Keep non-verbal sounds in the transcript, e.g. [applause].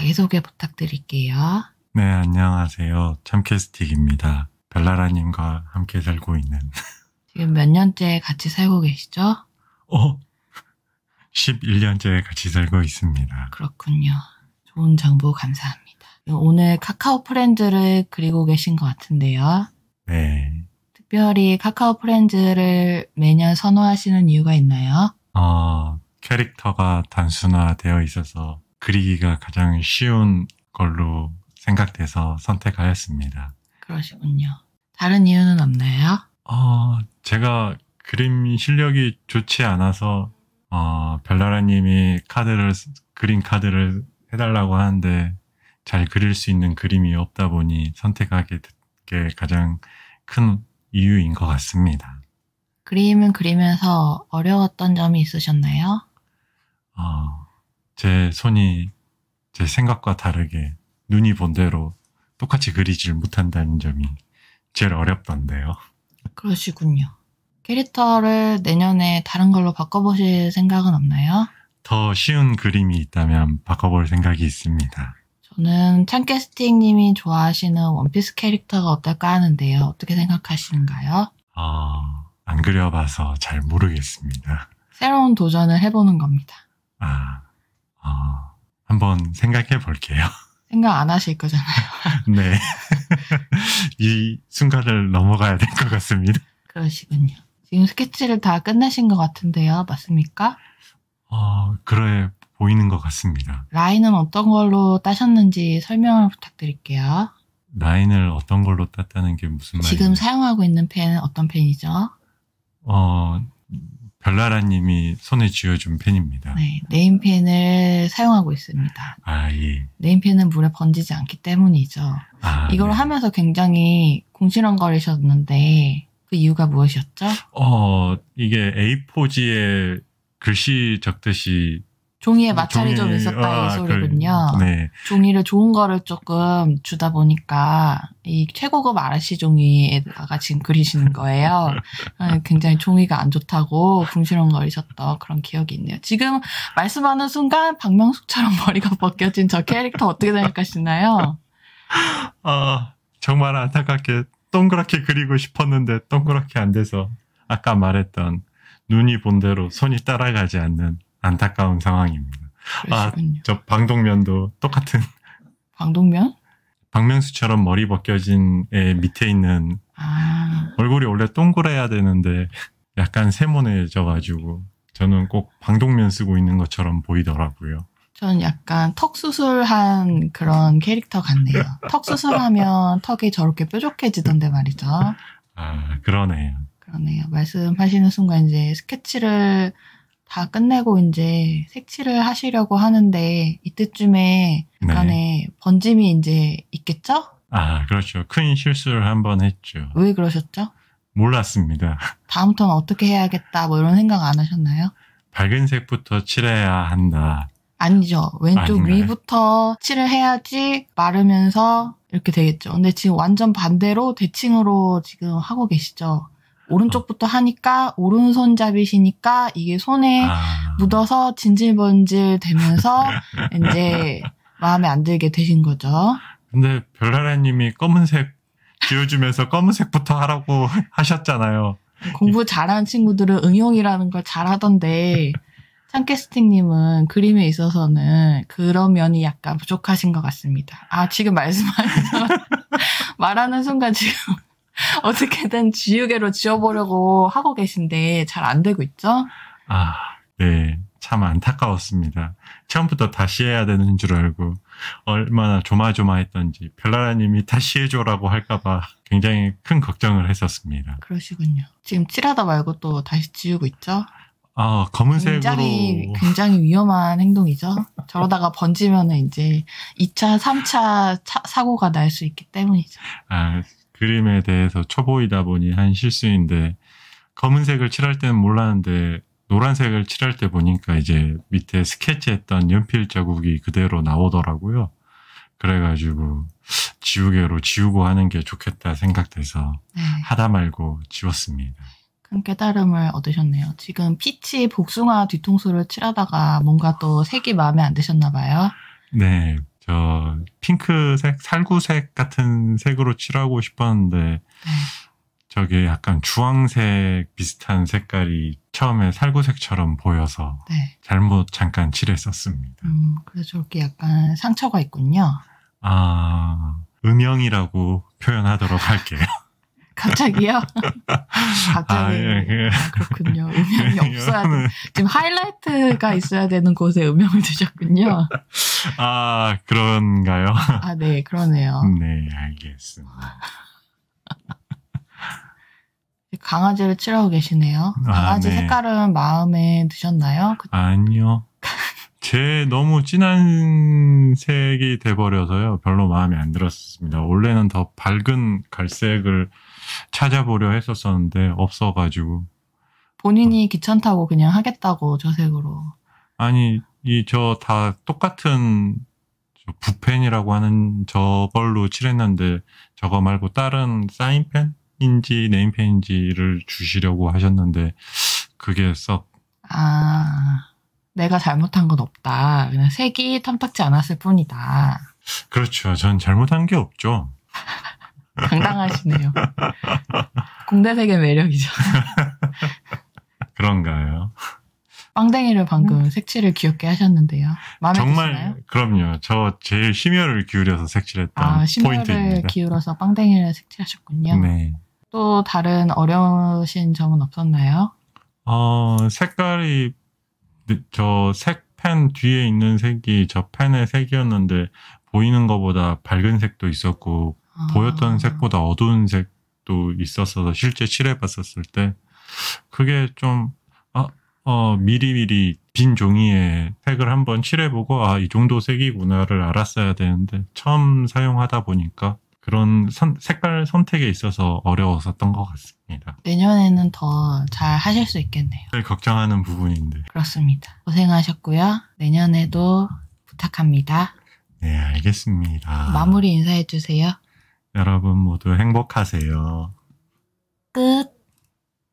자기소개 부탁드릴게요. 네, 안녕하세요. 참캐스틱입니다. 벨라라님과 함께 살고 있는. 지금 몇 년째 같이 살고 계시죠? 어? 11년째 같이 살고 있습니다. 그렇군요. 좋은 정보 감사합니다. 오늘 카카오 프렌즈를 그리고 계신 것 같은데요. 네. 특별히 카카오 프렌즈를 매년 선호하시는 이유가 있나요? 어, 캐릭터가 단순화되어 있어서 그리기가 가장 쉬운 걸로 생각돼서 선택하였습니다. 그러시군요. 다른 이유는 없나요? 어, 제가 그림 실력이 좋지 않아서 어, 별나라님이 카드를 그린 카드를 해달라고 하는데 잘 그릴 수 있는 그림이 없다 보니 선택하게 된게 가장 큰 이유인 것 같습니다. 그림은 그리면서 어려웠던 점이 있으셨나요? 어, 제 손이 제 생각과 다르게 눈이 본 대로 똑같이 그리질 못한다는 점이 제일 어렵던데요. 그러시군요. 캐릭터를 내년에 다른 걸로 바꿔보실 생각은 없나요? 더 쉬운 그림이 있다면 바꿔볼 생각이 있습니다. 저는 창캐스팅님이 좋아하시는 원피스 캐릭터가 어떨까 하는데요. 어떻게 생각하시는가요? 어, 안 그려봐서 잘 모르겠습니다. 새로운 도전을 해보는 겁니다. 아, 어, 한번 생각해 볼게요. 생각 안 하실 거잖아요. [laughs] 네. [laughs] 이 순간을 넘어가야 될 것 같습니다. 그러시군요. 지금 스케치를 다 끝내신 것 같은데요. 맞습니까? 어, 그래 보이는 것 같습니다. 라인은 어떤 걸로 따셨는지 설명을 부탁드릴게요. 라인을 어떤 걸로 땄다는 게 무슨 말이에요? 지금 사용하고 있는 펜은 어떤 펜이죠? 어, 별나라님이 손에 쥐어준 펜입니다. 네, 네임펜을 사용하고 있습니다. 아, 예. 네임펜은 물에 번지지 않기 때문이죠. 아, 이걸 네. 하면서 굉장히 궁시렁거리셨는데 그 이유가 무엇이었죠? 어, 이게 A4지에 글씨 적듯이 종이에 마찰이 좀 종이- 있었다 아, 이 소리군요. 그, 네. 종이를 좋은 거를 조금 주다 보니까 이 최고급 RC 종이에다가 지금 그리시는 거예요. 아, 굉장히 종이가 안 좋다고 궁시렁거리셨던 그런 기억이 있네요. 지금 말씀하는 순간 박명숙처럼 [laughs] 머리가 벗겨진 저 캐릭터 어떻게 생각하시나요? 아, 정말 안타깝게 동그랗게 그리고 싶었는데 동그랗게 안 돼서 아까 말했던 눈이 본 대로 손이 따라가지 않는 안타까운 상황입니다. 그러시군요. 저 방독면도 똑같은 [laughs] 방독면? 박명수처럼 머리 벗겨진 애 밑에 있는 아, 얼굴이 원래 동그래야 되는데 약간 세모내져가지고 저는 꼭 방독면 쓰고 있는 것처럼 보이더라고요. 전 약간 턱 수술한 그런 캐릭터 같네요. 턱 수술하면 턱이 저렇게 뾰족해지던데 말이죠. 아 그러네요. 그러네요. 말씀하시는 순간 이제 스케치를 다 끝내고 이제 색칠을 하시려고 하는데 이때쯤에 약간의 번짐이 이제 있겠죠? 아 그렇죠. 큰 실수를 한 번 했죠. 왜 그러셨죠? 몰랐습니다. [laughs] 다음부터는 어떻게 해야겠다 뭐 이런 생각 안 하셨나요? 밝은 색부터 칠해야 한다. 아니죠. 왼쪽 아닌가요? 위부터 칠을 해야지 마르면서 이렇게 되겠죠. 근데 지금 완전 반대로 대칭으로 지금 하고 계시죠. 오른쪽부터 하니까 오른손잡이시니까 이게 손에 아, 묻어서 진질번질 되면서 [laughs] 이제 마음에 안 들게 되신 거죠. 근데 별나라님이 검은색 지어주면서 검은색부터 하라고 [laughs] 하셨잖아요. 공부 잘하는 친구들은 응용이라는 걸 잘하던데 창캐스팅님은 그림에 있어서는 그런 면이 약간 부족하신 것 같습니다. 아 지금 말씀하셔서 [laughs] 말하는 순간 지금 [laughs] 어떻게든 지우개로 지워보려고 하고 계신데 잘 안 되고 있죠? 아, 네. 참 안타까웠습니다. 처음부터 다시 해야 되는 줄 알고 얼마나 조마조마했던지 별나라님이 다시 해줘라고 할까봐 굉장히 큰 걱정을 했었습니다. 그러시군요. 지금 칠하다 말고 또 다시 지우고 있죠? 아, 검은색으로 굉장히 굉장히 위험한 행동이죠. 저러다가 번지면은 이제 2차, 3차 사고가 날 수 있기 때문이죠. 아, 그림에 대해서 초보이다 보니 한 실수인데 검은색을 칠할 때는 몰랐는데 노란색을 칠할 때 보니까 이제 밑에 스케치했던 연필 자국이 그대로 나오더라고요. 그래가지고 지우개로 지우고 하는 게 좋겠다 생각돼서 네, 하다 말고 지웠습니다. 큰 깨달음을 얻으셨네요. 지금 피치 복숭아 뒤통수를 칠하다가 뭔가 또 색이 마음에 안 드셨나 봐요. 네, 저 핑크색, 살구색 같은 색으로 칠하고 싶었는데 네. 저게 약간 주황색 비슷한 색깔이 처음에 살구색처럼 보여서 네. 잘못 잠깐 칠했었습니다. 음, 그래서 저렇게 약간 상처가 있군요. 아, 음영이라고 표현하도록 할게요. [laughs] 갑자기요? [laughs] 갑자기. 아, 예, 그- 아, 그렇군요. 음영이 없어야 돼. 지금 하이라이트가 있어야 되는 곳에 음영을 두셨군요. [laughs] 아, 그런가요? 아, 네, 그러네요. [laughs] 네, 알겠습니다. [laughs] 강아지를 칠하고 계시네요. 아, 강아지 네. 색깔은 마음에 드셨나요? 그- 아니요. [laughs] 제 너무 진한 색이 돼버려서요. 별로 마음에 안 들었습니다. 원래는 더 밝은 갈색을 찾아보려 했었었는데 없어가지고 본인이 귀찮다고 그냥 하겠다고 저 색으로. 아니 이 저 다 똑같은 저 붓펜이라고 하는 저걸로 칠했는데 저거 말고 다른 사인펜인지 네임펜인지를 주시려고 하셨는데 그게 썩 아, 내가 잘못한 건 없다. 그냥 색이 탐탁지 않았을 뿐이다. 그렇죠. 전 잘못한 게 없죠. [laughs] 당당하시네요. [laughs] 공대색의 매력이죠. [laughs] 그런가요? 빵댕이를 방금 색칠을 귀엽게 하셨는데요. 마음에 정말 드시나요? 그럼요. 저 제일 심혈을 기울여서 색칠했던 아, 심혈을 포인트입니다. 기울여서 빵댕이를 색칠하셨군요. 네. 또 다른 어려우신 점은 없었나요? 어, 색깔이 네, 저 색펜 뒤에 있는 색이 저 펜의 색이었는데 보이는 것보다 밝은 색도 있었고 아, 보였던 색보다 어두운 색도 있었어서 실제 칠해봤었을 때 그게 좀 아, 어, 미리미리 빈 종이에 색을 한번 칠해보고 아, 이 정도 색이구나를 알았어야 되는데 처음 사용하다 보니까 그런 선- 색깔 선택에 있어서 어려웠었던 것 같습니다. 내년에는 더 잘 하실 수 있겠네요. 제일 걱정하는 부분인데. 그렇습니다. 고생하셨고요. 내년에도 부탁합니다. 네, 알겠습니다. 마무리 인사해 주세요. 여러분 모두 행복하세요. 끝.